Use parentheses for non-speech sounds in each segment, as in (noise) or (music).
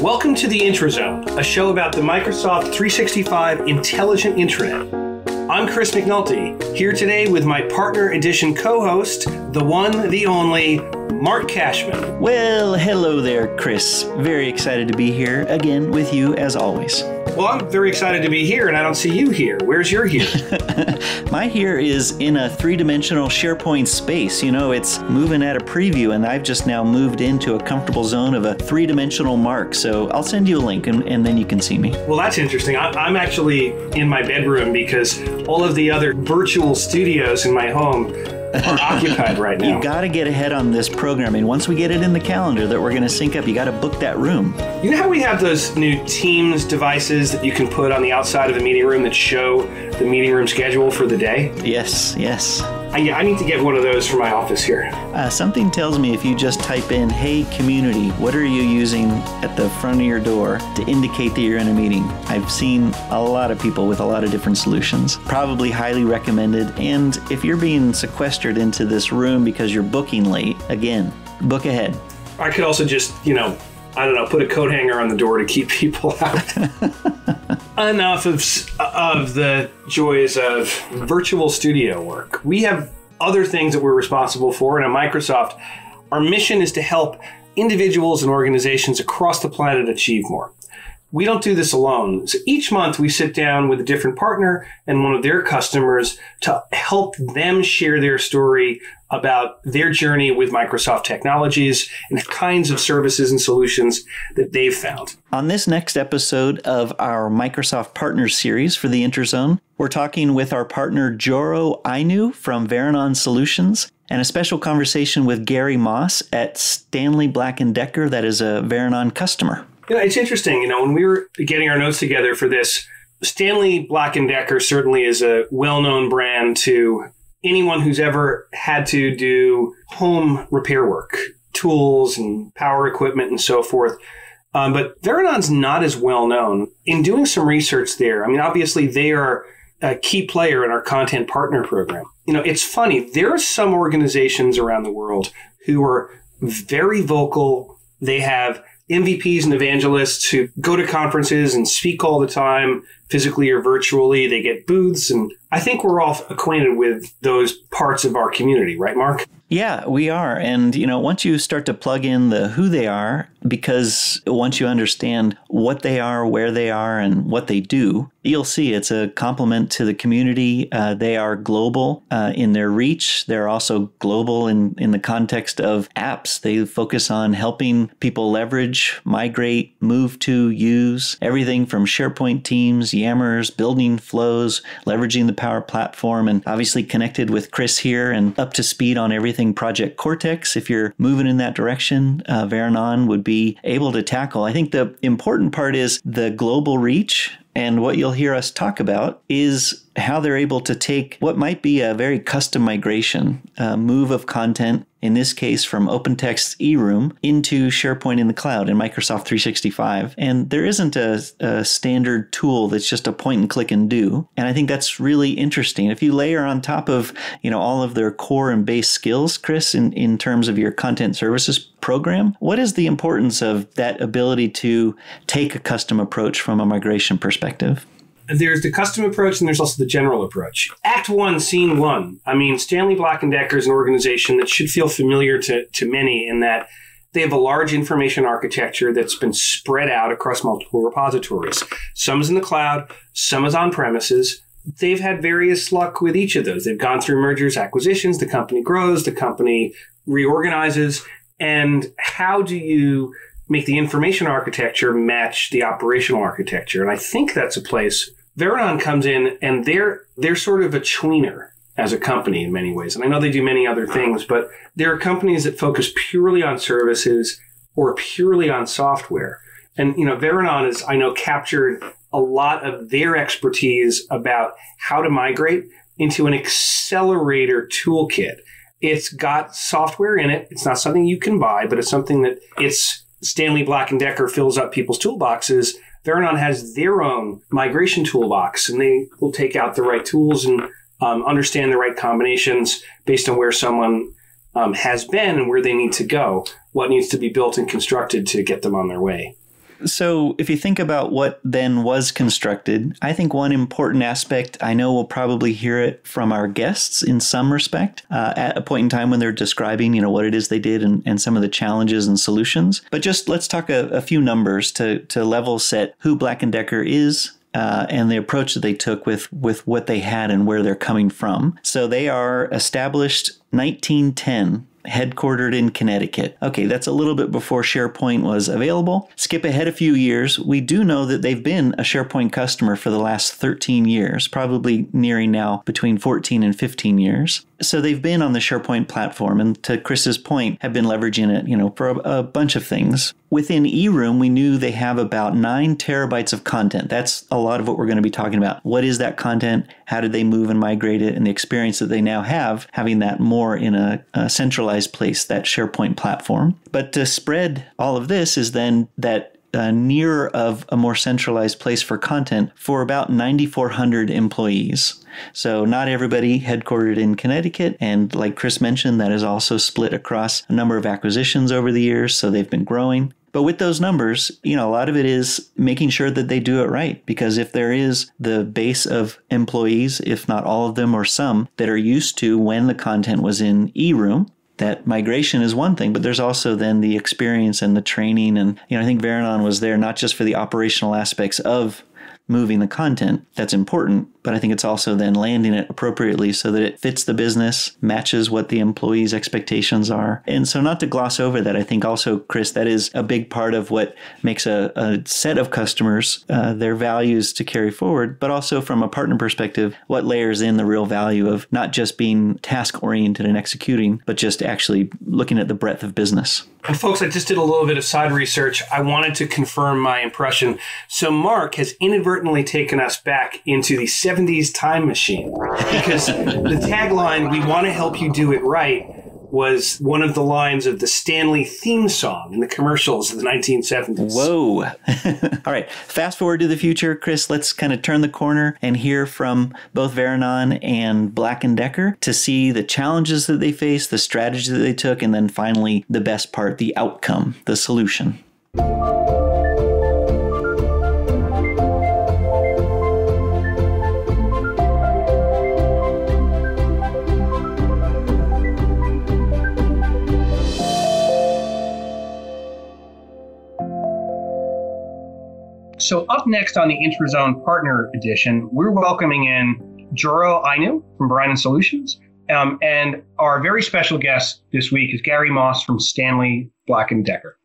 Welcome to the Intrazone, a show about the Microsoft 365 Intelligent Intranet. I'm Chris McNulty, here today with my Partner Edition co host, the one, the only, Mark Kashman. Well, hello there, Chris. Very excited to be here again with you as always. Well, I'm very excited to be here, and I don't see you here. Where's your here? (laughs) My here is in a three dimensional SharePoint space. You know, it's moving at a preview, and I've just now moved into a comfortable zone of a three dimensional mark. So I'll send you a link, and, and then you can see me. Well, that's interesting. I, I'm actually in my bedroom because all of the other virtual studios in my home are occupied right now. You got to get ahead on this programming. Once we get it in the calendar that we're going to sync up, you got to book that room. You know how we have those new Teams devices that you can put on the outside of the meeting room that show the meeting room schedule for the day? Yes, yes. I, I need to get one of those for my office here. Uh, something tells me if you just type in, hey, community, what are you using at the front of your door to indicate that you're in a meeting? I've seen a lot of people with a lot of different solutions. Probably highly recommended. And if you're being sequestered into this room because you're booking late, again, book ahead. I could also just, you know, I don't know, put a coat hanger on the door to keep (laughs) people out. (laughs) Enough of of the joys of virtual studio work. We have other things that we're responsible for, and at Microsoft, our mission is to help individuals and organizations across the planet achieve more. We don't do this alone. So each month we sit down with a different partner and one of their customers to help them share their story about their journey with Microsoft technologies and the kinds of services and solutions that they've found. On this next episode of our Microsoft Partners series for the Intrazone, we're talking with our partner Joro Ayenew from Verinon Solutions and a special conversation with Gary Moss at Stanley Black & Decker that is a Verinon customer. You know, it's interesting, you know, when we were getting our notes together for this, Stanley Black & Decker certainly is a well-known brand to anyone who's ever had to do home repair work, tools and power equipment and so forth. Um, but Verinon's not as well known. In doing some research there, I mean, obviously they are a key player in our content partner program. You know, it's funny. There are some organizations around the world who are very vocal. They have MVPs and evangelists who go to conferences and speak all the time, physically or virtually. They get booths. And I think we're all acquainted with those parts of our community, right, Mark? Yeah, we are. And, you know, once you start to plug in the who they are, because once you understand what they are, where they are, and what they do, you'll see it's a complement to the community. Uh, they are global uh, in their reach. They're also global in, in the context of apps. They focus on helping people leverage, migrate, move to, use everything from SharePoint teams, Yammers, building flows, leveraging the Power Platform, and obviously connected with Chris here and up to speed on everything Project Cortex. If you're moving in that direction, uh, Verinon would be able to tackle. I think the important part is the global reach and what you'll hear us talk about is how they're able to take what might be a very custom migration, move of content, in this case from OpenText eRoom into SharePoint in the cloud in Microsoft 365. And there isn't a, a, standard tool that's just a point and click and do. And I think that's really interesting. If you layer on top of, you know, all of their core and base skills, Chris, in, in terms of your content services program, what is the importance of that ability to take a custom approach from a migration perspective? there's the custom approach and there's also the general approach. Act one, scene one. I mean, Stanley Black and Decker is an organization that should feel familiar to, to many in that they have a large information architecture that's been spread out across multiple repositories. Some is in the cloud, some is on premises. They've had various luck with each of those. They've gone through mergers, acquisitions, the company grows, the company reorganizes. And how do you make the information architecture match the operational architecture? And I think that's a place Verinon comes in and they're they're sort of a tweener as a company in many ways. And I know they do many other things, but there are companies that focus purely on services or purely on software. And you know, Verinon is I know captured a lot of their expertise about how to migrate into an accelerator toolkit. It's got software in it. It's not something you can buy, but it's something that it's Stanley Black and Decker fills up people's toolboxes Verinon has their own migration toolbox, and they will take out the right tools and um, understand the right combinations based on where someone um, has been and where they need to go, what needs to be built and constructed to get them on their way. So, if you think about what then was constructed, I think one important aspect, I know we'll probably hear it from our guests in some respect uh, at a point in time when they're describing, you know, what it is they did and, and some of the challenges and solutions. But just let's talk a, a few numbers to, to level set who Black & Decker is, uh, and the approach that they took with with what they had and where they're coming from. So they are established 1910 headquartered in Connecticut. Okay, that's a little bit before SharePoint was available. Skip ahead a few years. We do know that they've been a SharePoint customer for the last 13 years, probably nearing now between 14 and 15 years. So they've been on the SharePoint platform, and to Chris's point, have been leveraging it, you know, for a, a bunch of things. Within eRoom, we knew they have about nine terabytes of content. That's a lot of what we're going to be talking about. What is that content? How did they move and migrate it? And the experience that they now have, having that more in a, a centralized place, that SharePoint platform. But to spread all of this is then that uh, near of a more centralized place for content for about 9,400 employees. So not everybody headquartered in Connecticut, and like Chris mentioned, that is also split across a number of acquisitions over the years. So they've been growing. But with those numbers, you know, a lot of it is making sure that they do it right. Because if there is the base of employees, if not all of them or some, that are used to when the content was in eRoom, that migration is one thing, but there's also then the experience and the training. And, you know, I think Verinon was there not just for the operational aspects of moving the content that's important but i think it's also then landing it appropriately so that it fits the business matches what the employees expectations are and so not to gloss over that i think also chris that is a big part of what makes a, a set of customers uh, their values to carry forward but also from a partner perspective what layers in the real value of not just being task oriented and executing but just actually looking at the breadth of business and folks, I just did a little bit of side research. I wanted to confirm my impression. So Mark has inadvertently taken us back into the 70s time machine because the tagline, we want to help you do it right, was one of the lines of the Stanley theme song in the commercials of the 1970s. Whoa. (laughs) All right. Fast forward to the future, Chris. Let's kind of turn the corner and hear from both Verinon and Black & Decker to see the challenges that they faced, the strategy that they took, and then finally the best part, the outcome, the solution. So up next on the IntraZone Partner Edition, we're welcoming in Joro Ayenew from Verinon Solutions. Um, and our very special guest this week is Gary Moss from Stanley Black & Decker.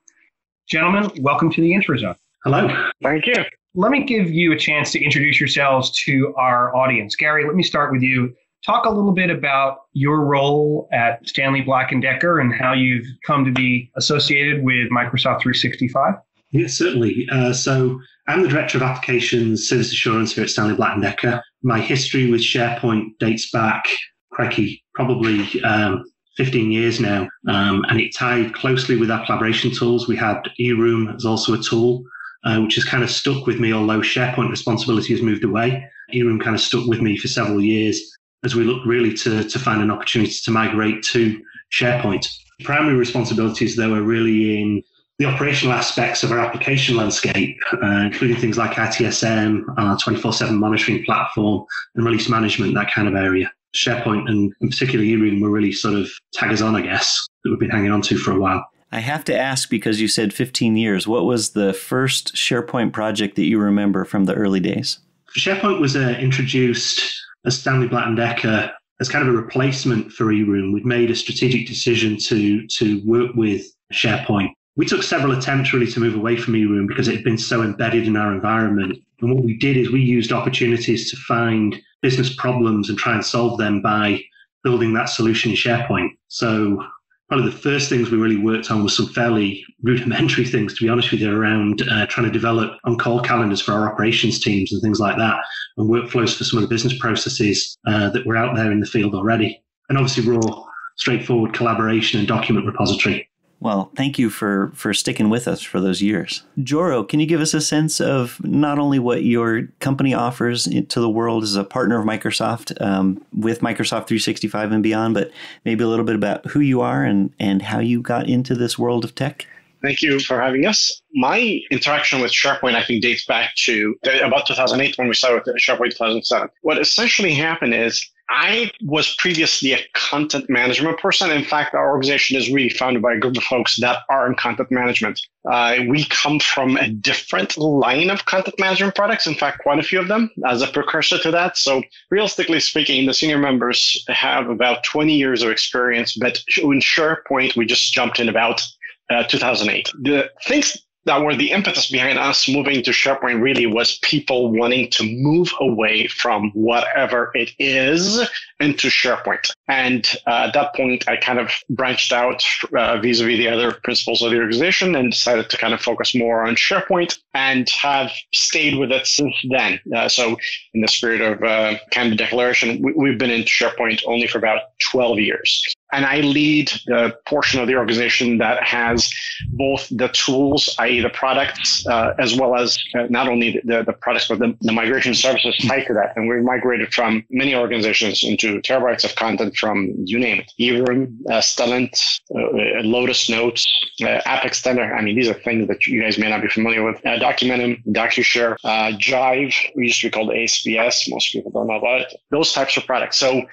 Gentlemen, welcome to the IntraZone. Hello. Thank you. Let me give you a chance to introduce yourselves to our audience. Gary, let me start with you. Talk a little bit about your role at Stanley Black & Decker and how you've come to be associated with Microsoft 365. Yes, certainly. Uh, so I'm the Director of Applications Service Assurance here at Stanley Black & Decker. My history with SharePoint dates back, crikey, probably um, 15 years now, um, and it tied closely with our collaboration tools. We had eRoom as also a tool, uh, which has kind of stuck with me, although SharePoint responsibility has moved away. eRoom kind of stuck with me for several years as we looked really to, to find an opportunity to migrate to SharePoint. Primary responsibilities, though, are really in the operational aspects of our application landscape, uh, including things like ITSM, our 24 7 monitoring platform, and release management, that kind of area. SharePoint and in particular eRoom were really sort of taggers on, I guess, that we've been hanging on to for a while. I have to ask because you said 15 years. What was the first SharePoint project that you remember from the early days? SharePoint was uh, introduced as Stanley Black & Decker as kind of a replacement for eRoom. We'd made a strategic decision to to work with SharePoint we took several attempts really to move away from eRoom because it had been so embedded in our environment. And what we did is we used opportunities to find business problems and try and solve them by building that solution in SharePoint. So probably the first things we really worked on was some fairly rudimentary (laughs) things, to be honest with you, around uh, trying to develop on-call calendars for our operations teams and things like that, and workflows for some of the business processes uh, that were out there in the field already. And obviously raw, straightforward collaboration and document repository. Well, thank you for for sticking with us for those years. Joro, can you give us a sense of not only what your company offers to the world as a partner of Microsoft um, with Microsoft 365 and beyond, but maybe a little bit about who you are and and how you got into this world of tech? Thank you for having us. My interaction with SharePoint, I think, dates back to about 2008 when we started SharePoint 2007. What essentially happened is I was previously a content management person. In fact, our organization is really founded by a group of folks that are in content management. Uh, we come from a different line of content management products. In fact, quite a few of them as a precursor to that. So, realistically speaking, the senior members have about 20 years of experience, but in SharePoint, we just jumped in about uh, 2008. The things that were the impetus behind us moving to SharePoint really was people wanting to move away from whatever it is into SharePoint. And uh, at that point, I kind of branched out uh, vis-a-vis the other principles of the organization and decided to kind of focus more on SharePoint and have stayed with it since then. Uh, so in the spirit of uh, kind of declaration, we, have been in SharePoint only for about 12 years and I lead the portion of the organization that has both the tools, i.e., the products, uh, as well as uh, not only the, the products, but the, the, migration services tied to that. And we've migrated from many organizations into terabytes of content from you name it, eRoom, uh, Stellent, uh, Lotus Notes, uh, App Extender. I mean, these are things that you guys may not be familiar with. Uh, Documentum, DocuShare, uh, Jive, we used to be called ASPS. Most people don't know about it. Those types of products. So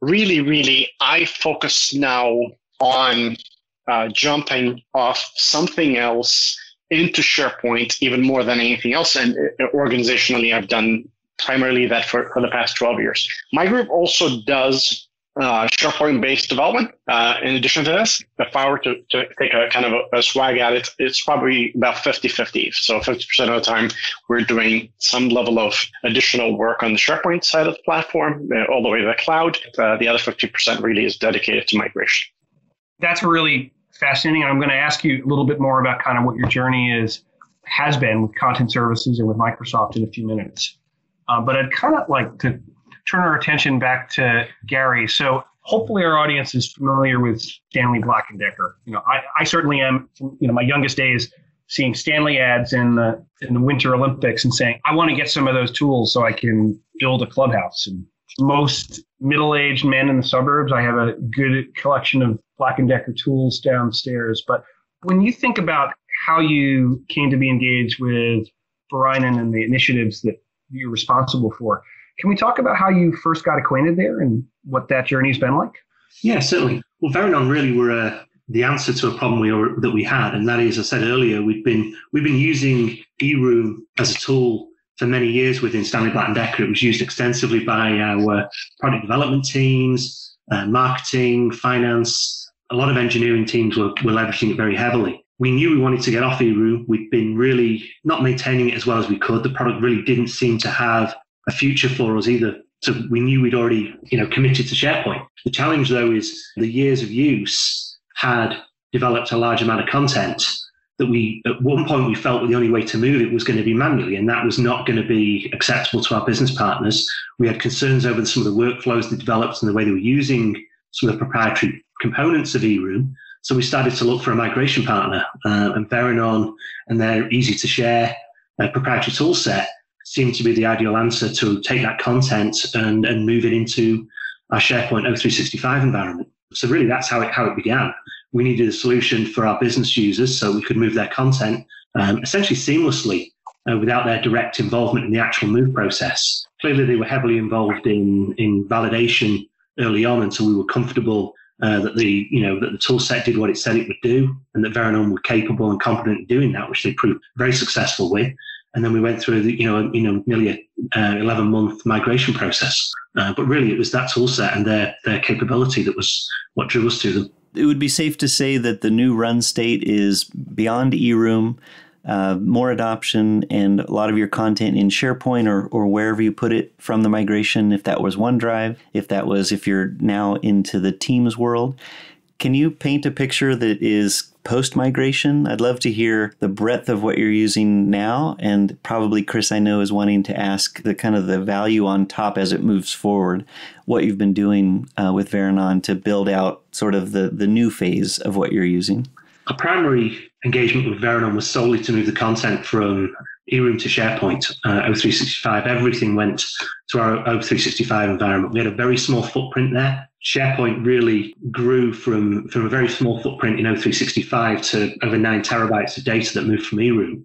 really, really, I focus now on uh, jumping off something else into SharePoint even more than anything else. And uh, organizationally, I've done primarily that for, for the past 12 years. My group also does uh, SharePoint based development. Uh, in addition to this, if I were to, to take a kind of a, a swag at it, it's probably about 50 50. So 50% of the time, we're doing some level of additional work on the SharePoint side of the platform, uh, all the way to the cloud. Uh, the other 50% really is dedicated to migration. That's really fascinating. I'm going to ask you a little bit more about kind of what your journey is has been with content services and with Microsoft in a few minutes. Uh, but I'd kind of like to turn our attention back to Gary. So hopefully our audience is familiar with Stanley Black and Decker. You know, I, I certainly am. You know, my youngest days seeing Stanley ads in the in the Winter Olympics and saying, I want to get some of those tools so I can build a clubhouse. And most middle-aged men in the suburbs, I have a good collection of Black and Decker tools downstairs. But when you think about how you came to be engaged with Verinon and the initiatives that you're responsible for, can we talk about how you first got acquainted there and what that journey's been like? Yeah, certainly. Well, Verinon really were uh, the answer to a problem we were, that we had, and that is, I said earlier, we've been we've been using eRoom as a tool for many years within Stanley Black and Decker. It was used extensively by our product development teams, uh, marketing, finance. A lot of engineering teams were, were leveraging it very heavily. We knew we wanted to get off eRoom. We'd been really not maintaining it as well as we could. The product really didn't seem to have a future for us either. So we knew we'd already, you know, committed to SharePoint. The challenge though is the years of use had developed a large amount of content that we at one point we felt the only way to move it was going to be manually and that was not going to be acceptable to our business partners we had concerns over some of the workflows they developed and the way they were using some of the proprietary components of eroom so we started to look for a migration partner uh, and Verinon and their easy to share uh, proprietary tool set seemed to be the ideal answer to take that content and, and move it into our SharePoint O365 environment. So really that's how it, how it began. We needed a solution for our business users so we could move their content um, essentially seamlessly uh, without their direct involvement in the actual move process. Clearly they were heavily involved in, in validation early on until we were comfortable uh, that the you know that the tool set did what it said it would do, and that Verinon were capable and competent in doing that, which they proved very successful with and then we went through the, you know, you know, nearly a uh, 11 month migration process. Uh, but really, it was that tool set and their their capability that was what drew us to them. It would be safe to say that the new run state is beyond eRoom, uh, more adoption, and a lot of your content in SharePoint or, or wherever you put it from the migration, if that was OneDrive, if that was if you're now into the Teams world. Can you paint a picture that is post migration? I'd love to hear the breadth of what you're using now, and probably Chris, I know, is wanting to ask the kind of the value on top as it moves forward. What you've been doing uh, with Verinon to build out sort of the the new phase of what you're using. Our primary engagement with Verinon was solely to move the content from eRoom to SharePoint, uh, O365. Everything went to our O365 environment. We had a very small footprint there SharePoint really grew from, from a very small footprint in O365 to over nine terabytes of data that moved from eRoom.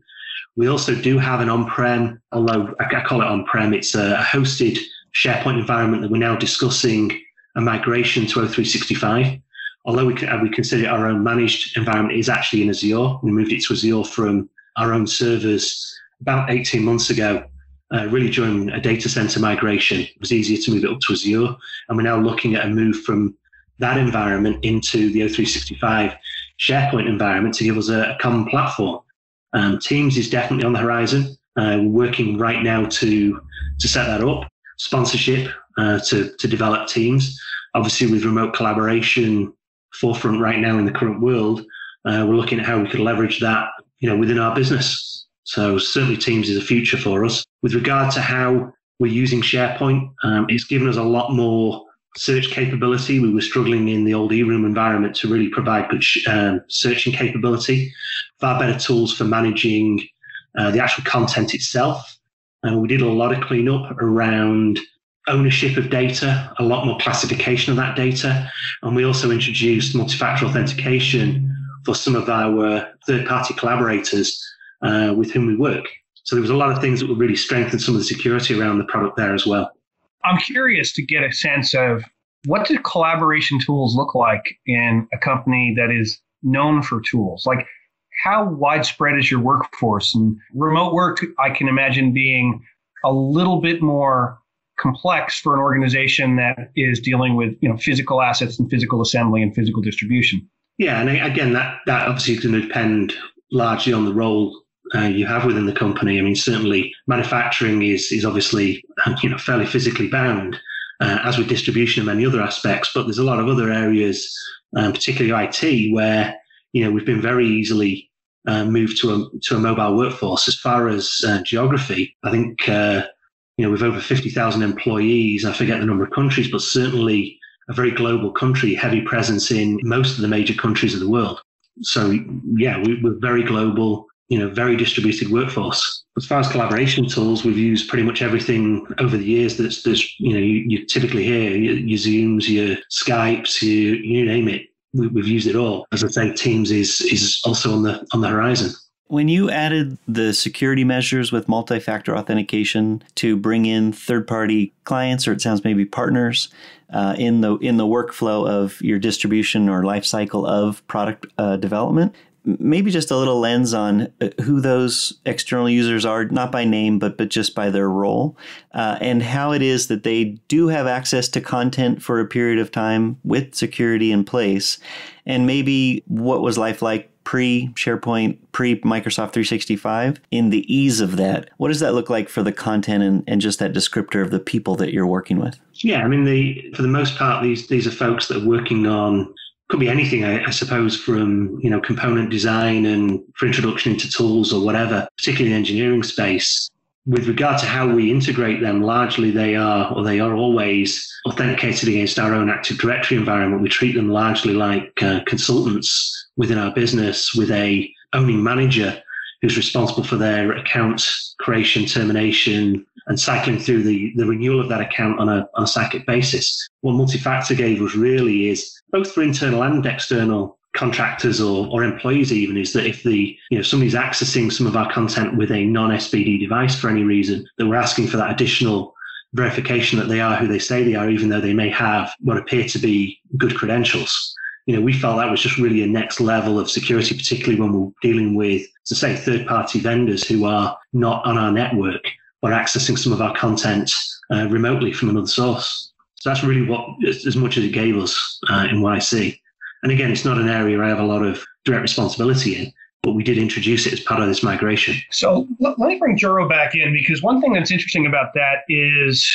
We also do have an on-prem, although I call it on-prem, it's a hosted SharePoint environment that we're now discussing a migration to O365. Although we, uh, we consider our own managed environment, is actually in Azure. We moved it to Azure from our own servers about 18 months ago, uh, really during a data center migration. It was easier to move it up to Azure. And we're now looking at a move from that environment into the O365 SharePoint environment to give us a, a common platform. Um, Teams is definitely on the horizon. Uh, we're working right now to to set that up. Sponsorship uh, to to develop Teams. Obviously, with remote collaboration forefront right now in the current world, uh, we're looking at how we could leverage that, you know, within our business. So certainly, Teams is a future for us. With regard to how we're using SharePoint, um, it's given us a lot more search capability. We were struggling in the old eRoom environment to really provide good sh- um, searching capability, far better tools for managing uh, the actual content itself. And we did a lot of cleanup around ownership of data, a lot more classification of that data. And we also introduced multi factor authentication for some of our third party collaborators uh, with whom we work. So there was a lot of things that would really strengthen some of the security around the product there as well. I'm curious to get a sense of what do collaboration tools look like in a company that is known for tools? Like, how widespread is your workforce? And remote work, I can imagine being a little bit more complex for an organization that is dealing with you know physical assets and physical assembly and physical distribution. Yeah, and again, that that obviously is going to depend largely on the role uh, you have within the company. I mean, certainly manufacturing is is obviously you know fairly physically bound, uh, as with distribution and many other aspects. But there's a lot of other areas, um, particularly IT, where you know we've been very easily uh, moved to a to a mobile workforce. As far as uh, geography, I think uh, you know with over fifty thousand employees, I forget the number of countries, but certainly a very global country, heavy presence in most of the major countries of the world. So yeah, we, we're very global you know, very distributed workforce. As far as collaboration tools, we've used pretty much everything over the years that's, that's you know, you, you typically hear your, your, Zooms, your Skypes, you, you name it. We, we've used it all. As I say, Teams is, is also on the, on the horizon. When you added the security measures with multi factor authentication to bring in third party clients, or it sounds maybe partners, uh, in the in the workflow of your distribution or life cycle of product uh, development, maybe just a little lens on uh, who those external users are, not by name, but but just by their role, uh, and how it is that they do have access to content for a period of time with security in place, and maybe what was life like pre SharePoint, pre Microsoft 365, in the ease of that. What does that look like for the content and, and just that descriptor of the people that you're working with? Yeah, I mean, the for the most part, these these are folks that are working on could be anything, I, I, suppose, from you know component design and for introduction into tools or whatever, particularly in the engineering space. With regard to how we integrate them, largely they are, or they are always authenticated against our own Active Directory environment. We treat them largely like uh, consultants within our business, with a owning manager who's responsible for their account creation, termination, and cycling through the, the renewal of that account on a, on a cyclic basis. What multi-factor gave us really is both for internal and external contractors or, or employees even is that if the you know somebody's accessing some of our content with a non-SBD device for any reason, that we're asking for that additional verification that they are who they say they are, even though they may have what appear to be good credentials. You know, we felt that was just really a next level of security, particularly when we're dealing with, to say, third-party vendors who are not on our network or accessing some of our content uh, remotely from another source. So that's really what, as much as it gave us uh, in YC. And again, it's not an area I have a lot of direct responsibility in, but we did introduce it as part of this migration. So let me bring Joro back in because one thing that's interesting about that is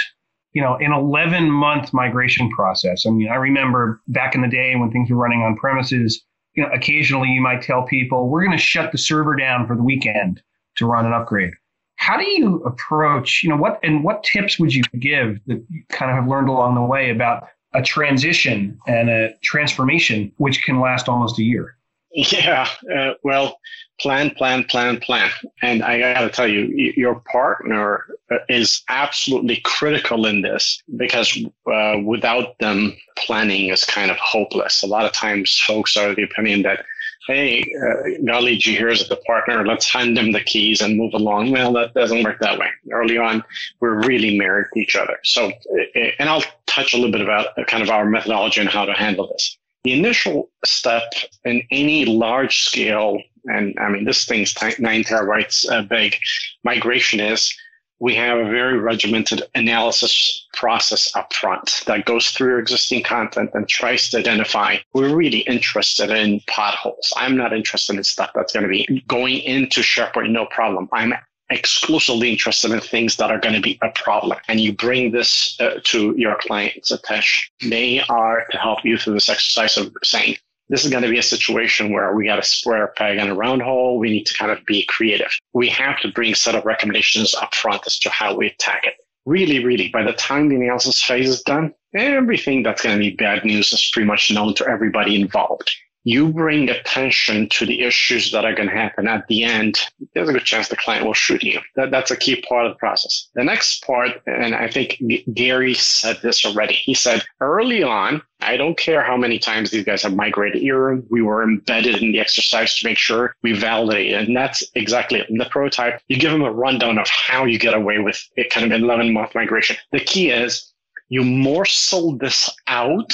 you know, an 11 month migration process. I mean, I remember back in the day when things were running on premises, you know, occasionally you might tell people, we're going to shut the server down for the weekend to run an upgrade. How do you approach, you know, what and what tips would you give that you kind of have learned along the way about a transition and a transformation which can last almost a year? Yeah, uh, well, plan, plan, plan, plan. And I got to tell you, your partner uh, is absolutely critical in this because uh, without them, planning is kind of hopeless. A lot of times, folks are the opinion that, hey, uh, golly gee, here's the partner, let's hand them the keys and move along. Well, that doesn't work that way. Early on, we're really married to each other. So, uh, and I'll touch a little bit about kind of our methodology and how to handle this. The initial step in any large scale, and I mean, this thing's nine terabytes uh, big, migration is we have a very regimented analysis process up front that goes through your existing content and tries to identify we're really interested in potholes. I'm not interested in stuff that's going to be going into SharePoint, no problem. I'm exclusively interested in things that are going to be a problem. And you bring this uh, to your clients, Atesh. They are to help you through this exercise of saying, this is going to be a situation where we got a square peg and a round hole. We need to kind of be creative. We have to bring set of recommendations up front as to how we attack it. Really, really, by the time the analysis phase is done, everything that's going to be bad news is pretty much known to everybody involved you bring attention to the issues that are going to happen at the end, there's a good chance the client will shoot you. That, that's a key part of the process. The next part, and I think Gary said this already. He said early on, I don't care how many times these guys have migrated eRoom. We were embedded in the exercise to make sure we validate. And that's exactly it. In the prototype, you give them a rundown of how you get away with it kind of 11 month migration. The key is you morsel this out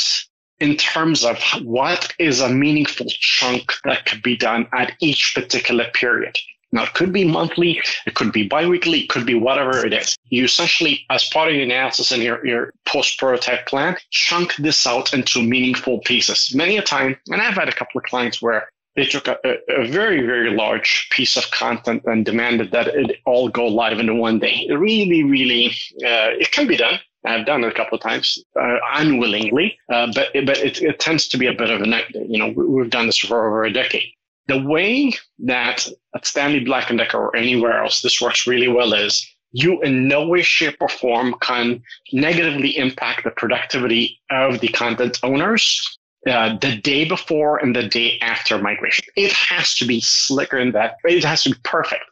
in terms of what is a meaningful chunk that could be done at each particular period. Now, it could be monthly, it could be biweekly, it could be whatever it is. You essentially, as part of your analysis and your, your post prototype plan, chunk this out into meaningful pieces. Many a time, and I've had a couple of clients where they took a, a, very, very large piece of content and demanded that it all go live in one day. Really, really, uh, it can be done. I've done it a couple of times uh, unwillingly, uh, but but it, it, tends to be a bit of a you know we've done this for over a decade. The way that at Stanley Black and Decker or anywhere else this works really well is you in no way, shape, or form can negatively impact the productivity of the content owners uh, the day before and the day after migration. It has to be slicker than that. It has to be perfect.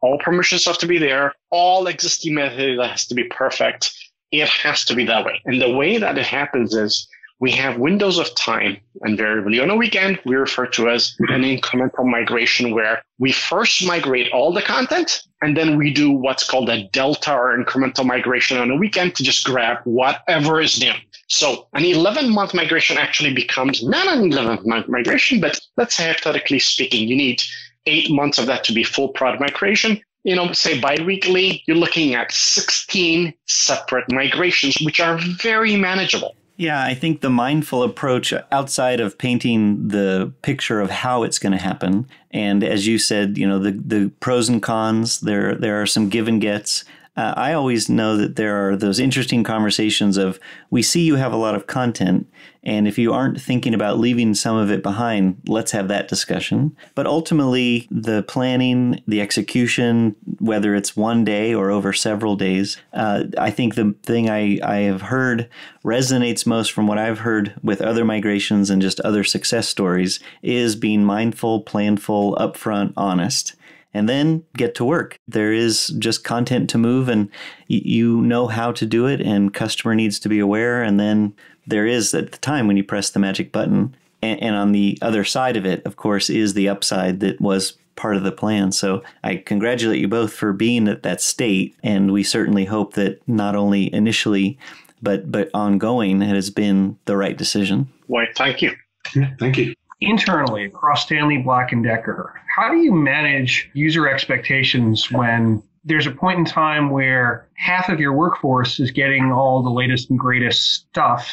All permissions have to be there. All existing metadata has to be perfect it has to be that way. And the way that it happens is we have windows of time and variably on a weekend we refer to as an incremental migration where we first migrate all the content and then we do what's called a delta or incremental migration on a weekend to just grab whatever is new. So an 11 month migration actually becomes not an 11 month migration, but let's say hypothetically speaking, you need eight months of that to be full product migration you know, say biweekly, you're looking at 16 separate migrations, which are very manageable. Yeah, I think the mindful approach outside of painting the picture of how it's going to happen, and as you said, you know, the, the pros and cons, there there are some give and gets uh, I always know that there are those interesting conversations of we see you have a lot of content, and if you aren't thinking about leaving some of it behind, let's have that discussion. But ultimately, the planning, the execution, whether it's one day or over several days, uh, I think the thing I, I have heard resonates most from what I've heard with other migrations and just other success stories is being mindful, planful, upfront, honest and then get to work. There is just content to move, and you know how to do it, and customer needs to be aware. And then there is at the time when you press the magic button. And, and on the other side of it, of course, is the upside that was part of the plan. So I congratulate you both for being at that state, and we certainly hope that not only initially, but but ongoing, it has been the right decision. Why, thank you. Yeah, thank you internally across Stanley Black and Decker, how do you manage user expectations when there's a point in time where half of your workforce is getting all the latest and greatest stuff,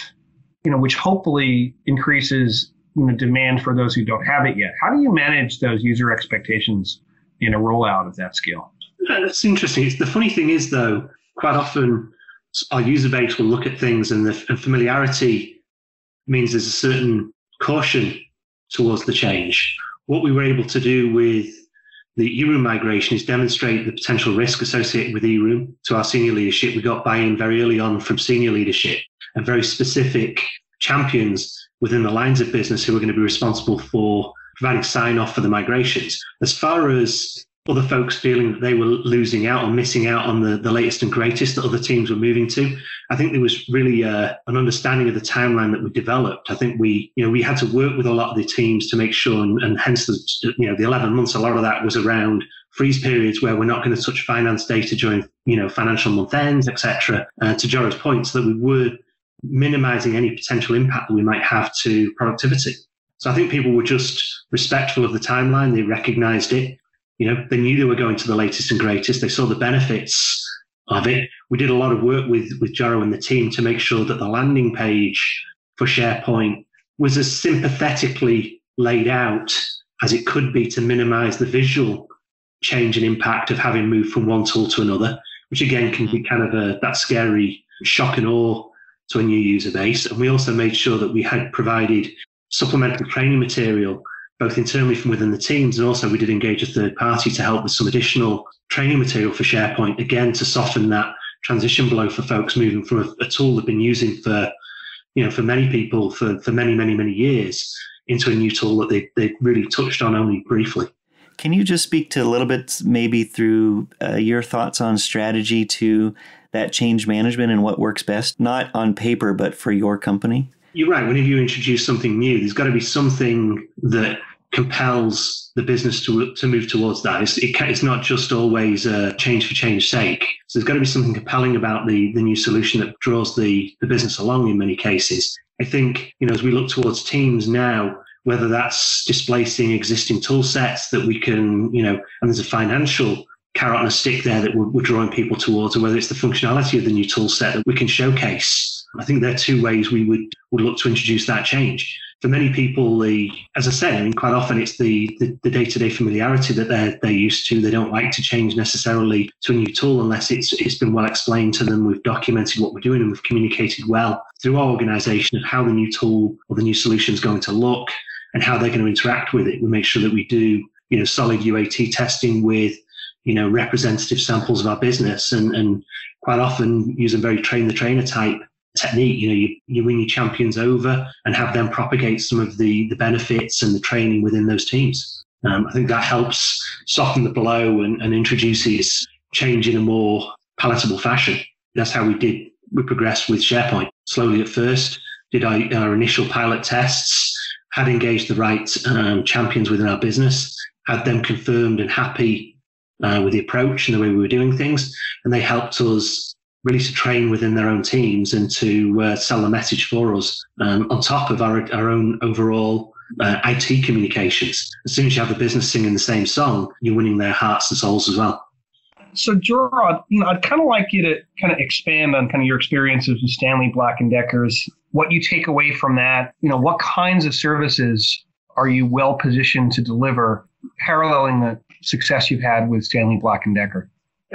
you know, which hopefully increases you know, demand for those who don't have it yet. How do you manage those user expectations in a rollout of that scale? That's interesting. The funny thing is, though, quite often our user base will look at things and the and familiarity means there's a certain caution towards the change. What we were able to do with the eRoom migration is demonstrate the potential risk associated with eRoom to our senior leadership. We got buy-in very early on from senior leadership and very specific champions within the lines of business who are going to be responsible for providing sign off for the migrations. As far as other folks feeling that they were losing out or missing out on the, the latest and greatest that other teams were moving to. I think there was really uh, an understanding of the timeline that we developed. I think we, you know, we had to work with a lot of the teams to make sure, and, and hence the, you know, the 11 months, a lot of that was around freeze periods where we're not going to touch finance data during, you know, financial month ends, etc. Uh, to Joro's point, so that we were minimizing any potential impact that we might have to productivity. So I think people were just respectful of the timeline. They recognized it. You know, they knew they were going to the latest and greatest. They saw the benefits of it. We did a lot of work with with Joro and the team to make sure that the landing page for SharePoint was as sympathetically laid out as it could be to minimize the visual change and impact of having moved from one tool to another, which again can be kind of a that scary shock and awe to a new user base. And we also made sure that we had provided supplemental training material both internally from within the teams and also we did engage a third party to help with some additional training material for SharePoint, again, to soften that transition blow for folks moving from a, a tool they've been using for, you know, for many people for, for many, many, many years into a new tool that they, they really touched on only briefly. Can you just speak to a little bit, maybe through uh, your thoughts on strategy to that change management and what works best, not on paper, but for your company? You're right. Whenever you introduce something new, there's got to be something that compels the business to to move towards that. It's, it, it's not just always a change for change sake. So there's got to be something compelling about the the new solution that draws the the business along in many cases. I think you know as we look towards teams now, whether that's displacing existing tool sets that we can you know, and there's a financial carrot and a stick there that we're, we're drawing people towards, or whether it's the functionality of the new tool set that we can showcase. I think there are two ways we would would look to introduce that change for many people, the as I said, I mean, quite often it's the the day to day familiarity that they're they're used to. They don't like to change necessarily to a new tool unless it's it's been well explained to them. We've documented what we're doing and we've communicated well through our organisation of how the new tool or the new solution is going to look and how they're going to interact with it. We make sure that we do you know solid UAT testing with you know representative samples of our business and and quite often a very train the trainer type technique. You know, you, you win your champions over and have them propagate some of the, the benefits and the training within those teams. Um, I think that helps soften the blow and, and introduces change in a more palatable fashion. That's how we did, we progressed with SharePoint. Slowly at first, did our, our initial pilot tests, had engaged the right um, champions within our business, had them confirmed and happy uh, with the approach and the way we were doing things. And they helped us really to train within their own teams and to uh, sell the message for us um, on top of our, our own overall uh, IT communications. As soon as you have the business singing the same song, you're winning their hearts and souls as well. So, Gerard, I'd kind of like you to kind of expand on kind of your experiences with Stanley Black and Deckers, what you take away from that. You know, what kinds of services are you well positioned to deliver, paralleling the success you've had with Stanley Black and Decker?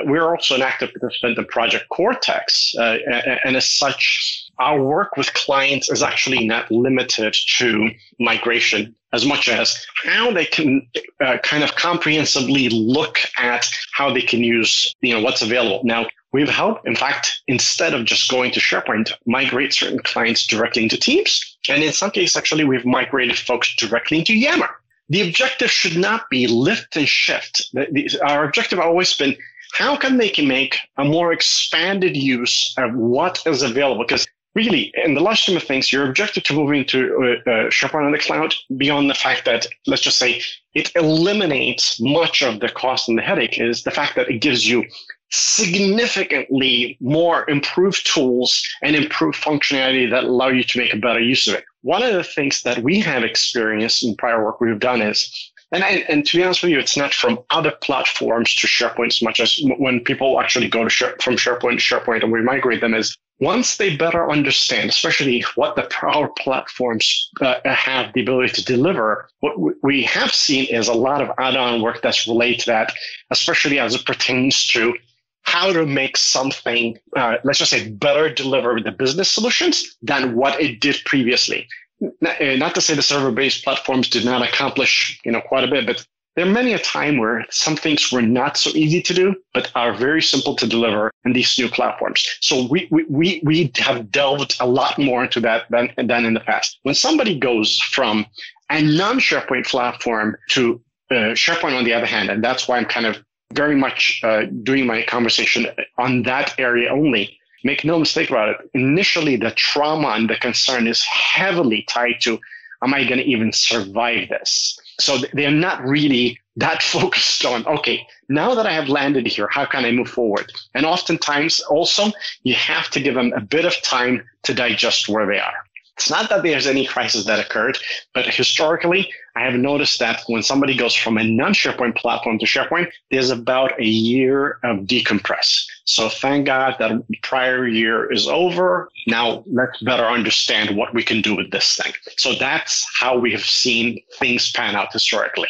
We're also an active participant in Project Cortex, uh, and as such, our work with clients is actually not limited to migration as much as how they can uh, kind of comprehensively look at how they can use you know what's available. Now we've helped in fact instead of just going to sharepoint migrate certain clients directly into teams. And in some cases actually we've migrated folks directly into yammer. The objective should not be lift and shift. Our objective always been how can they make a more expanded use of what is available? Because really, in the large scheme of things, your objective to moving to uh, uh, SharePoint on the cloud, beyond the fact that, let's just say, it eliminates much of the cost and the headache, is the fact that it gives you significantly more improved tools and improved functionality that allow you to make a better use of it. One of the things that we have experienced in prior work we've done is and, I, and to be honest with you, it's not from other platforms to SharePoint as much as when people actually go to Share, from SharePoint to SharePoint and we migrate them is once they better understand, especially what the Power Platforms uh, have the ability to deliver, what we have seen is a lot of add-on work that's related to that, especially as it pertains to how to make something, uh, let's just say, better deliver the business solutions than what it did previously. Uh, not to say the server-based platforms did not accomplish, you know, quite a bit, but there are many a time where some things were not so easy to do, but are very simple to deliver in these new platforms. So we, we, we, we have delved a lot more into that than, than in the past. When somebody goes from a non-SharePoint platform to uh, SharePoint on the other hand. And that's why I'm kind of very much uh, doing my conversation on that area only. Make no mistake about it. Initially, the trauma and the concern is heavily tied to, am I going to even survive this? So they're not really that (laughs) focused on, okay, now that I have landed here, how can I move forward? And oftentimes also, you have to give them a bit of time to digest where they are. It's not that there's any crisis that occurred, but historically, I have noticed that when somebody goes from a non SharePoint platform to SharePoint, there's about a year of decompress. So thank God that prior year is over. Now let's better understand what we can do with this thing. So that's how we have seen things pan out historically.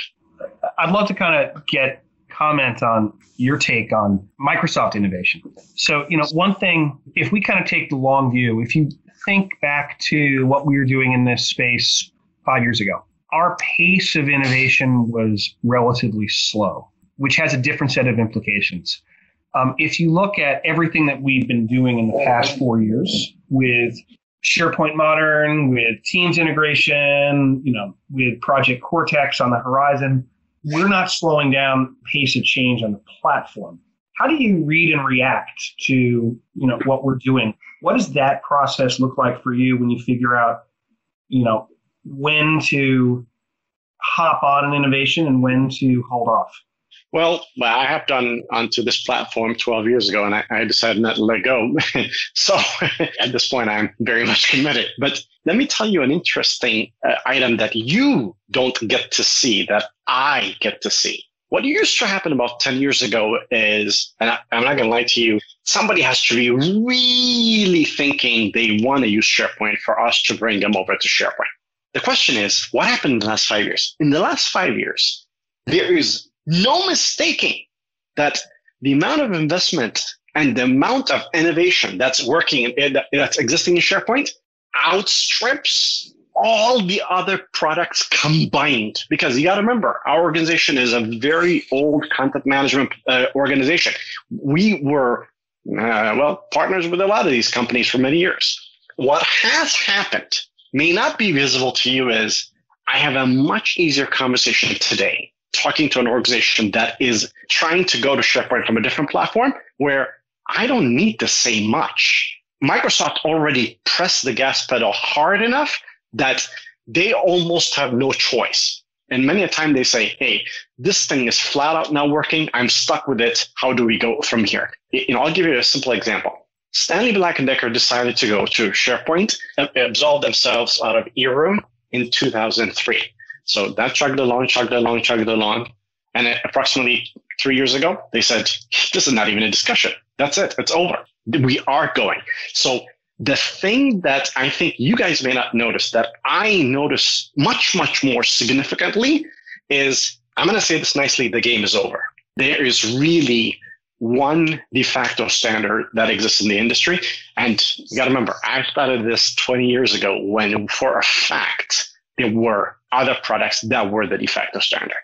I'd love to kind of get comment on your take on Microsoft innovation. So, you know, one thing, if we kind of take the long view, if you think back to what we were doing in this space five years ago, our pace of innovation was relatively slow, which has a different set of implications. Um, if you look at everything that we've been doing in the past four years with SharePoint Modern, with Teams integration, you know, with Project Cortex on the horizon, we're not slowing down pace of change on the platform. How do you read and react to you know what we're doing? What does that process look like for you when you figure out you know when to hop on an innovation and when to hold off? Well, I have done onto this platform 12 years ago, and I, I decided not to let go. (laughs) so (laughs) at this point, I'm very much committed. But let me tell you an interesting uh, item that you don't get to see that I get to see. What used to happen about 10 years ago is, and I, I'm not going to lie to you, somebody has to be really thinking they want to use SharePoint for us to bring them over to SharePoint. The question is, what happened in the last five years? In the last five years, there is no mistaking that the amount of investment and the amount of innovation that's working that's existing in SharePoint outstrips all the other products combined because you got to remember our organization is a very old content management uh, organization. We were uh, well partners with a lot of these companies for many years. What has happened may not be visible to you is i have a much easier conversation today talking to an organization that is trying to go to sharepoint from a different platform where i don't need to say much. Microsoft already pressed the gas pedal hard enough that they almost have no choice. And many a time they say, Hey, this thing is flat out not working. I'm stuck with it. How do we go from here? You know, I'll give you a simple example. Stanley Black & Decker decided to go to SharePoint and absolve themselves out of eRoom in 2003. So that chugged along, chugged along, chugged along. And approximately three years ago, they said, this is not even a discussion. That's it. It's over. We are going. So the thing that I think you guys may not notice that I notice much, much more significantly is I'm going to say this nicely the game is over. There is really one de facto standard that exists in the industry. And you got to remember, I started this 20 years ago when, for a fact, there were other products that were the de facto standard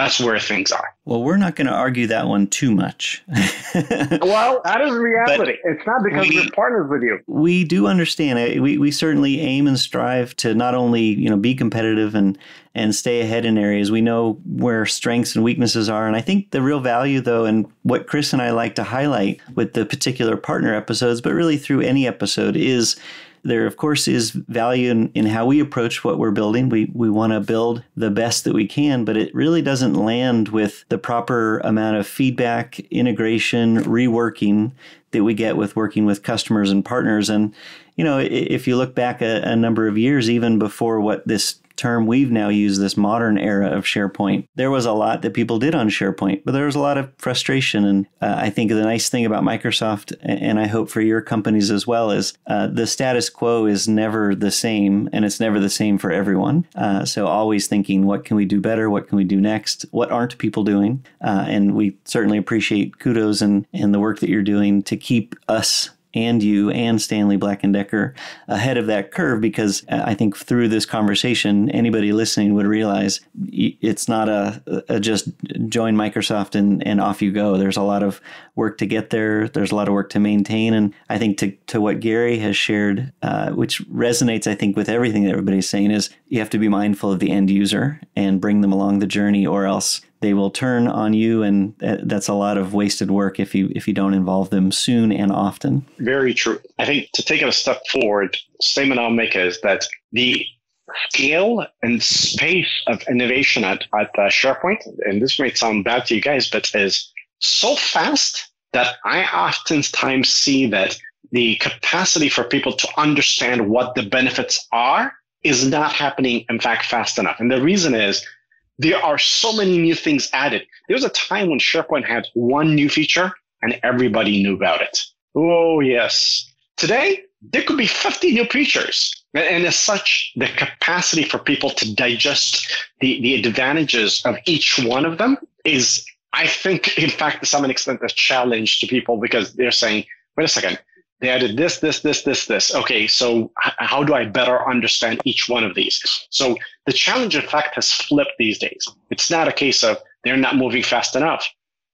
that's where things are. Well, we're not going to argue that one too much. (laughs) well, that is reality. But it's not because we, we're partners with you. We do understand it. We, we certainly aim and strive to not only you know be competitive and and stay ahead in areas. We know where strengths and weaknesses are, and I think the real value, though, and what Chris and I like to highlight with the particular partner episodes, but really through any episode, is there, of course, is value in, in how we approach what we're building. We, we want to build the best that we can, but it really doesn't land with the proper amount of feedback, integration, reworking that we get with working with customers and partners. And, you know, if you look back a, a number of years, even before what this term we've now used this modern era of SharePoint. There was a lot that people did on SharePoint, but there was a lot of frustration. And uh, I think the nice thing about Microsoft, and I hope for your companies as well, is uh, the status quo is never the same, and it's never the same for everyone. Uh, so always thinking, what can we do better? What can we do next? What aren't people doing? Uh, and we certainly appreciate kudos and, and the work that you're doing to keep us and you and Stanley Black and Decker ahead of that curve because I think through this conversation, anybody listening would realize it's not a, a just join Microsoft and, and off you go. There's a lot of work to get there. There's a lot of work to maintain. And I think to, to what Gary has shared, uh, which resonates, I think, with everything that everybody's saying is you have to be mindful of the end user and bring them along the journey or else they will turn on you and that's a lot of wasted work if you if you don't involve them soon and often. Very true. I think to take it a step forward statement i'll make is that the scale and space of innovation at, at uh, sharepoint and this might sound bad to you guys but is so fast that i oftentimes see that the capacity for people to understand what the benefits are is not happening in fact fast enough. And the reason is there are so many new things added. There was a time when SharePoint had one new feature and everybody knew about it. Oh, yes. Today, there could be 50 new features. And as such, the capacity for people to digest the, the advantages of each one of them is, I think, in fact, to some extent, a challenge to people because they're saying, wait a second, they added this, this, this, this, this. Okay, so h- how do I better understand each one of these? So the challenge, in fact, has flipped these days. It's not a case of they're not moving fast enough.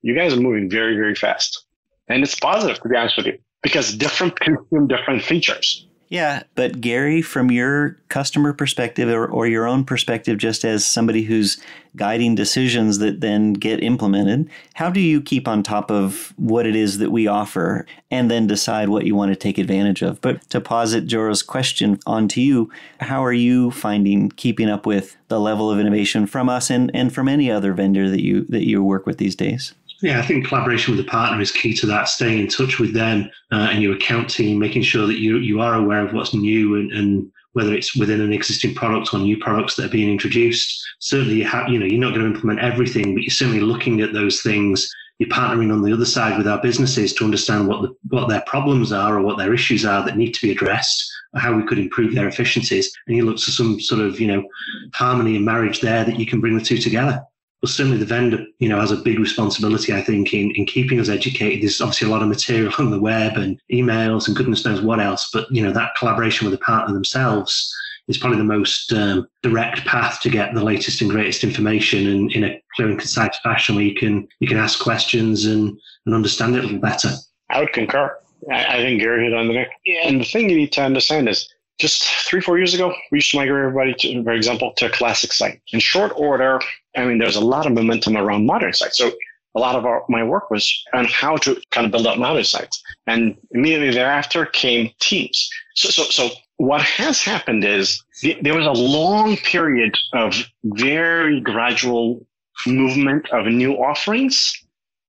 You guys are moving very, very fast. And it's positive, to be honest with you, because different consume different features. Yeah, but Gary, from your customer perspective or, or your own perspective, just as somebody who's guiding decisions that then get implemented, how do you keep on top of what it is that we offer and then decide what you want to take advantage of? But to posit Joro's question onto you, how are you finding keeping up with the level of innovation from us and, and from any other vendor that you that you work with these days? Yeah, I think collaboration with the partner is key to that. Staying in touch with them uh, and your account team, making sure that you you are aware of what's new and, and whether it's within an existing product or new products that are being introduced. Certainly, you, have, you know you're not going to implement everything, but you're certainly looking at those things. You're partnering on the other side with our businesses to understand what the, what their problems are or what their issues are that need to be addressed, or how we could improve their efficiencies. And you look for some sort of you know harmony and marriage there that you can bring the two together but certainly the vendor, you know, has a big responsibility, I think, in, in keeping us educated. There's obviously a lot of material (laughs) on the web and emails and goodness knows what else, but you know, that collaboration with the partner themselves is probably the most um, direct path to get the latest and greatest information in, in a clear and concise fashion where you can you can ask questions and, and understand it a little better. I would concur. I, think Gary hit on the neck. And the thing you need to understand is just three, four years ago, we used to migrate everybody, to, for example, to a classic site. In short order, I mean, there's a lot of momentum around modern sites. So a lot of our, my work was on how to kind of build up modern sites. And immediately thereafter came Teams. So, so, so what has happened is there was a long period of very gradual movement of new offerings,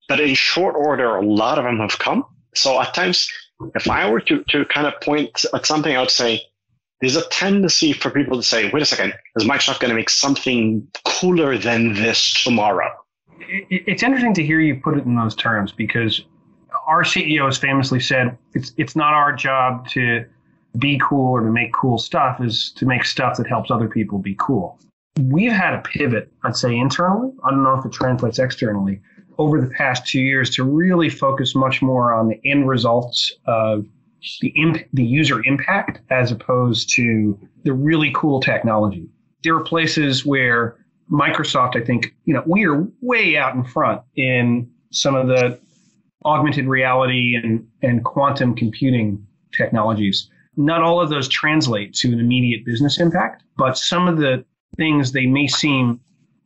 but in short order, a lot of them have come. So at times, if I were to, to kind of point at something, I would say, there's a tendency for people to say, wait a second, is Microsoft going to make something cooler than this tomorrow? It's interesting to hear you put it in those terms because our CEO has famously said it's it's not our job to be cool or to make cool stuff is to make stuff that helps other people be cool. We've had a pivot, I'd say internally. I don't know if it translates externally over the past two years to really focus much more on the end results of the imp- the user impact as opposed to the really cool technology. There are places where Microsoft, I think, you know, we are way out in front in some of the augmented reality and, and quantum computing technologies. Not all of those translate to an immediate business impact, but some of the things they may seem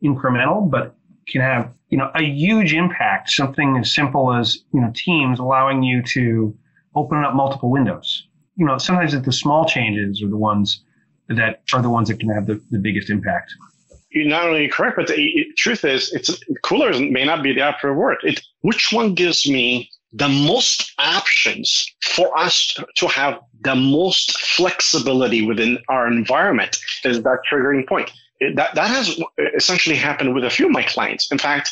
incremental, but can have, you know, a huge impact. Something as simple as, you know, Teams allowing you to open up multiple windows. You know, sometimes the small changes are the ones that are the ones that can have the, the biggest impact. You're not only correct, but the truth is, it's cooler may not be the appropriate word. It, which one gives me the most options for us to have the most flexibility within our environment is that triggering point. That, that has essentially happened with a few of my clients. In fact,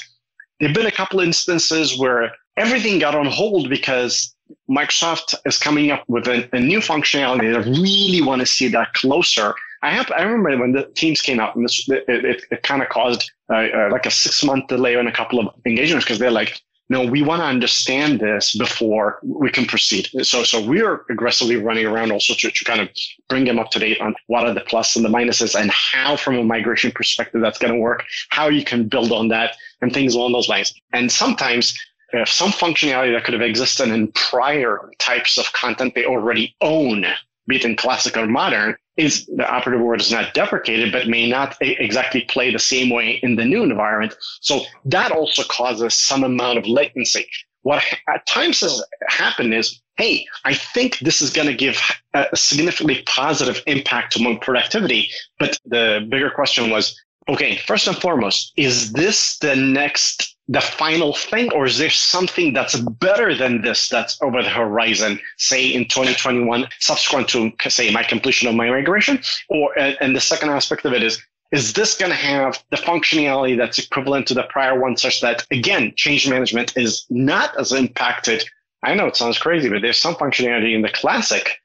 there have been a couple instances where everything got on hold because Microsoft is coming up with a, a new functionality. I really want to see that closer. I have. I remember when the teams came out, and this, it, it, it kind of caused uh, uh, like a six month delay on a couple of engagements because they're like, no, we want to understand this before we can proceed. So, so we are aggressively running around also to, to kind of bring them up to date on what are the plus and the minuses and how from a migration perspective that's going to work, how you can build on that and things along those lines. And sometimes uh, some functionality that could have existed in prior types of content they already own, be it in classic or modern, is the operative word is not deprecated, but may not exactly play the same way in the new environment. So that also causes some amount of latency. What at times has happened is, hey, I think this is going to give a significantly positive impact to my productivity. But the bigger question was, okay, first and foremost, is this the next the final thing, or is there something that's better than this that's over the horizon, say in 2021, subsequent to say my completion of my migration? Or and the second aspect of it is is this going to have the functionality that's equivalent to the prior one such that again change management is not as impacted? I know it sounds crazy but there's some functionality in the classic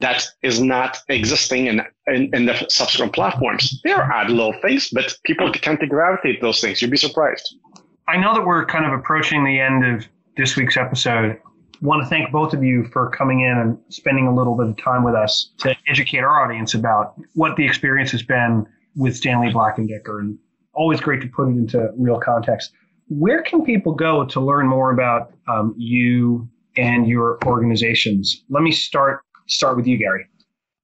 that is not existing in, in, in the subsequent platforms. There are odd little things but people tend to gravitate those things. You'd be surprised I know that we're kind of approaching the end of this week's episode. I want to thank both of you for coming in and spending a little bit of time with us to educate our audience about what the experience has been with Stanley Black and Decker, and always great to put it into real context. Where can people go to learn more about um, you and your organizations? Let me start start with you, Gary.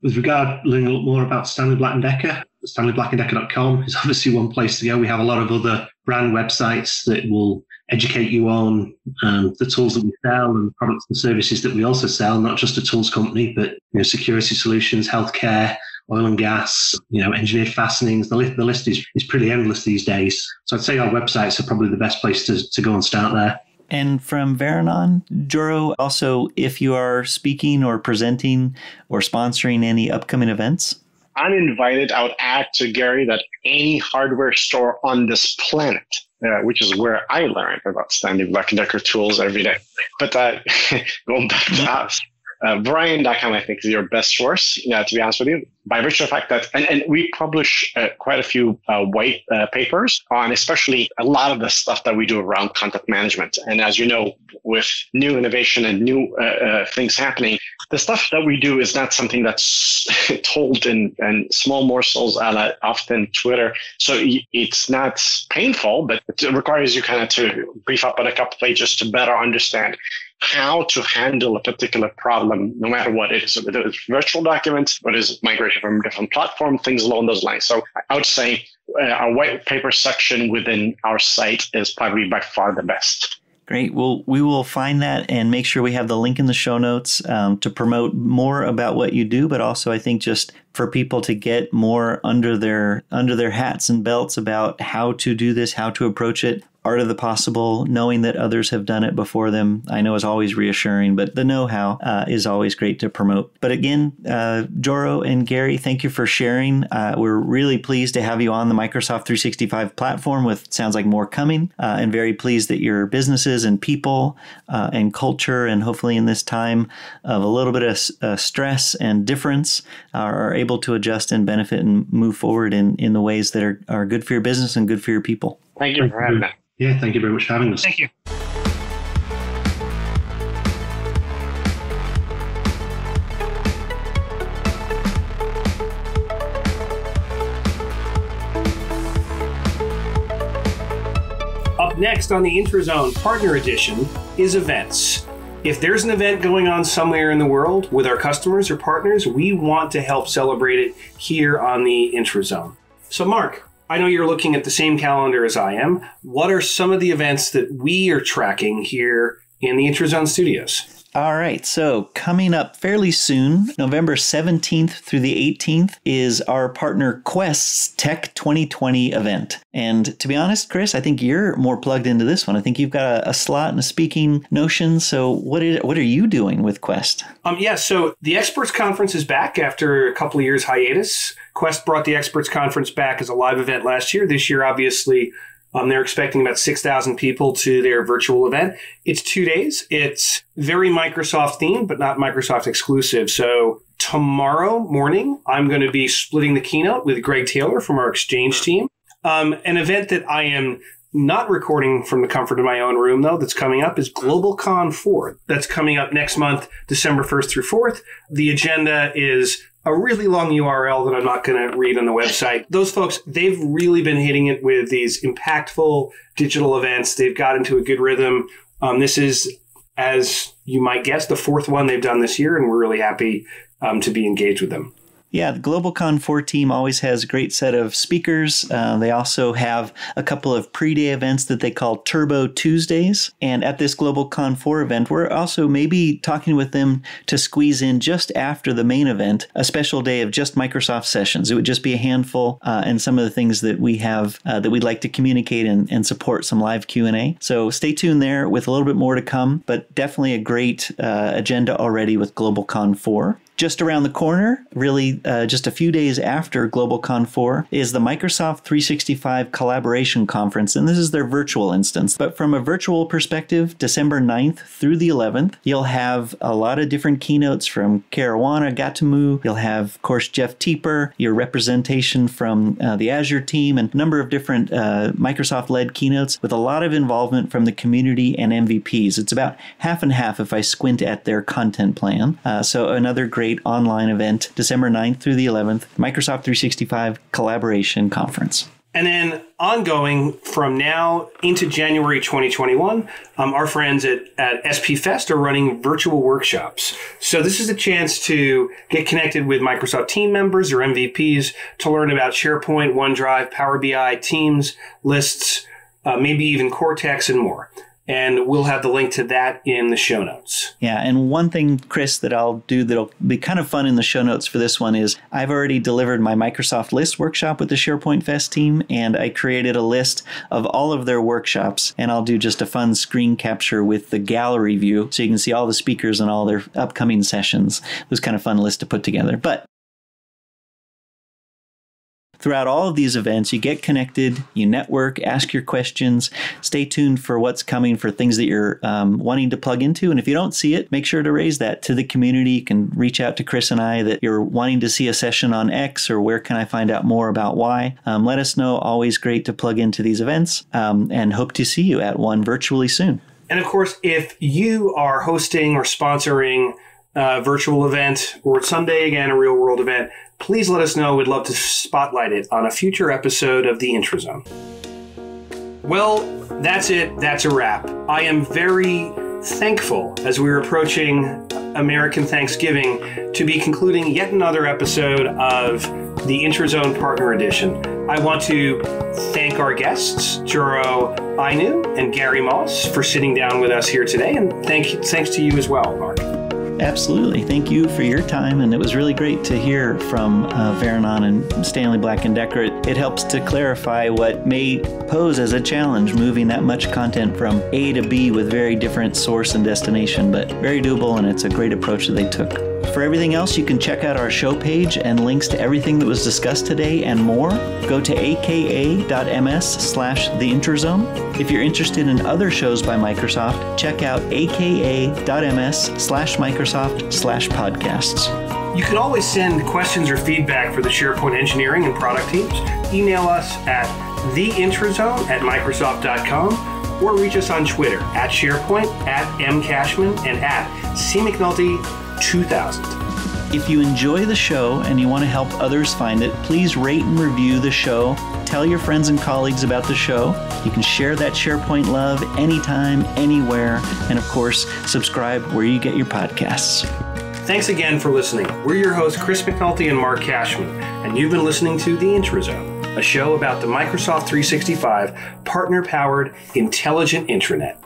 With regard learning a lot more about Stanley Black and Decker, StanleyBlackandDecker.com is obviously one place to go. We have a lot of other brand websites that will educate you on um, the tools that we sell and products and services that we also sell, not just a tools company, but you know, security solutions, healthcare, oil and gas, you know, engineered fastenings. The list, the list is, is pretty endless these days. So I'd say our websites are probably the best place to, to go and start there. And from Verinon, Joro, also if you are speaking or presenting or sponsoring any upcoming events? Uninvited, I would add to Gary that any hardware store on this planet, uh, which is where I learned about Stanley Black & Decker tools every day. But that (laughs) going back to us, uh, Brian.com, I think, is your best source, yeah, to be honest with you, by virtue of the fact that, and, and we publish uh, quite a few uh, white uh, papers on especially a lot of the stuff that we do around content management. And as you know, with new innovation and new uh, uh, things happening, the stuff that we do is not something that's (laughs) told in, in small morsels, often Twitter. So it's not painful, but it requires you kind of to brief up on a couple pages to better understand how to handle a particular problem, no matter what it is, whether it's virtual documents, whether it's migration from different platform, things along those lines. So I would say uh, our white paper section within our site is probably by far the best. Great. Well, we will find that and make sure we have the link in the show notes um, to promote more about what you do, but also I think just for people to get more under their under their hats and belts about how to do this, how to approach it art of the possible, knowing that others have done it before them, I know is always reassuring, but the know how uh, is always great to promote. But again, uh, Joro and Gary, thank you for sharing. Uh, we're really pleased to have you on the Microsoft 365 platform with sounds like more coming, uh, and very pleased that your businesses and people uh, and culture, and hopefully in this time of a little bit of uh, stress and difference, are able to adjust and benefit and move forward in, in the ways that are, are good for your business and good for your people. Thank you for having me. Yeah, thank you very much for having us. Thank you. Up next on the Intrazone Partner Edition is events. If there's an event going on somewhere in the world with our customers or partners, we want to help celebrate it here on the Intrazone. So, Mark, I know you're looking at the same calendar as I am. What are some of the events that we are tracking here in the Intrazone studios? All right, so coming up fairly soon, November 17th through the 18th, is our partner Quest's TEC 2020 event. And to be honest, Chris, I think you're more plugged into this one. I think you've got a, a slot and a speaking notion. So what, is, what are you doing with Quest? Um, yeah, so the Experts Conference is back after a couple of years hiatus. Quest brought the Experts Conference back as a live event last year. This year, obviously, um, they're expecting about 6,000 people to their virtual event. It's two days. It's very Microsoft themed, but not Microsoft exclusive. So tomorrow morning, I'm going to be splitting the keynote with Greg Taylor from our Exchange team. Um, an event that I am not recording from the comfort of my own room, though, that's coming up is GlobalCon 4. That's coming up next month, December 1st through 4th. The agenda is a really long URL that I'm not going to read on the website. Those folks, they've really been hitting it with these impactful digital events. They've got into a good rhythm. Um, this is, as you might guess, the fourth one they've done this year, and we're really happy um, to be engaged with them. Yeah, the GlobalCon 4 team always has a great set of speakers. Uh, they also have a couple of pre day events that they call Turbo Tuesdays. And at this GlobalCon 4 event, we're also maybe talking with them to squeeze in just after the main event a special day of just Microsoft sessions. It would just be a handful uh, and some of the things that we have uh, that we'd like to communicate and, and support some live Q&A. So stay tuned there with a little bit more to come, but definitely a great uh, agenda already with GlobalCon 4 just around the corner, really uh, just a few days after GlobalCon 4, is the Microsoft 365 Collaboration Conference, and this is their virtual instance. But from a virtual perspective, December 9th through the 11th, you'll have a lot of different keynotes from Karuana Gatimu. You'll have, of course, Jeff Teper, your representation from uh, the Azure team, and a number of different uh, Microsoft led keynotes with a lot of involvement from the community and MVPs. It's about half and half if I squint at their content plan. Uh, so, another great online event, December 9th through the 11th, Microsoft 365 Collaboration Conference. And then ongoing from now into January 2021, um, our friends at, at SP Fest are running virtual workshops. So this is a chance to get connected with Microsoft team members or MVPs to learn about SharePoint, OneDrive, Power BI, Teams, lists, uh, maybe even Cortex and more and we'll have the link to that in the show notes. Yeah, and one thing, Chris, that I'll do that'll be kind of fun in the show notes for this one is I've already delivered my Microsoft List workshop with the SharePoint Fest team, and I created a list of all of their workshops, and I'll do just a fun screen capture with the gallery view so you can see all the speakers and all their upcoming sessions. It was kind of fun list to put together. But Throughout all of these events, you get connected, you network, ask your questions, stay tuned for what's coming for things that you're um, wanting to plug into. And if you don't see it, make sure to raise that to the community. You can reach out to Chris and I that you're wanting to see a session on X or where can I find out more about Y. Um, let us know. Always great to plug into these events um, and hope to see you at one virtually soon. And of course, if you are hosting or sponsoring a virtual event or someday again a real world event, please let us know. We'd love to spotlight it on a future episode of the Intrazone. Well, that's it. That's a wrap. I am very thankful as we're approaching American Thanksgiving to be concluding yet another episode of the Intrazone Partner Edition. I want to thank our guests, Joro Ayenew and Gary Moss, for sitting down with us here today, and thank thanks to you as well, Mark. Absolutely. Thank you for your time. And it was really great to hear from uh, and Stanley Black & Decker. It, it helps to clarify what may pose as a challenge moving that much content from A to B with very different source and destination, but very doable. And it's a great approach that they took. For everything else, you can check out our show page and links to everything that was discussed today and more. Go to aka.ms slash the intrazone. If you're interested in other shows by Microsoft, check out aka.ms slash Microsoft slash podcasts. You can always send questions or feedback for the SharePoint engineering and product teams. Email us at theintrazone at microsoft.com or reach us on Twitter at SharePoint, at mkashman, and at cmcnulty 2000. If you enjoy the show and you want to help others find it, please rate and review the show. Tell your friends and colleagues about the show. You can share that SharePoint love anytime, anywhere, and of course, subscribe where you get your podcasts. Thanks again for listening. We're your hosts, Chris McNulty and Mark Kashman, and you've been listening to The Intrazone, a show about the Microsoft 365 partner powered intelligent intranet.